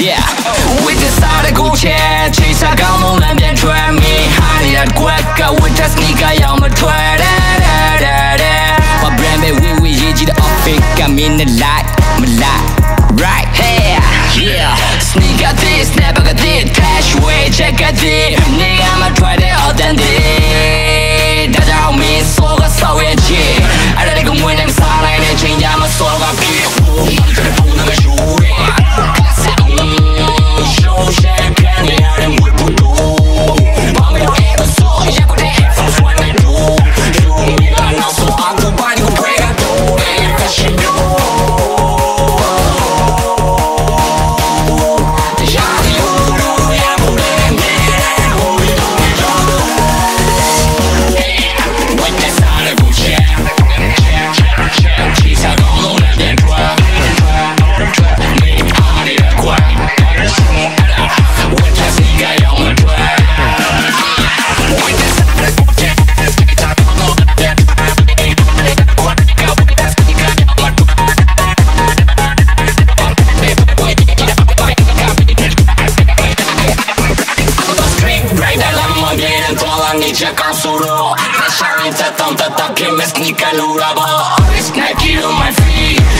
Yeah. We decided My brand new we hit the outfit, got me in the light, I'm 一级的 outfit，感面的 light，我们 light，right here，yeah。Sneaker this，never got this，cash way check got this。czekam suro Na szaleńce tam, to takim jest Nickelura, bo Risk naked my feet.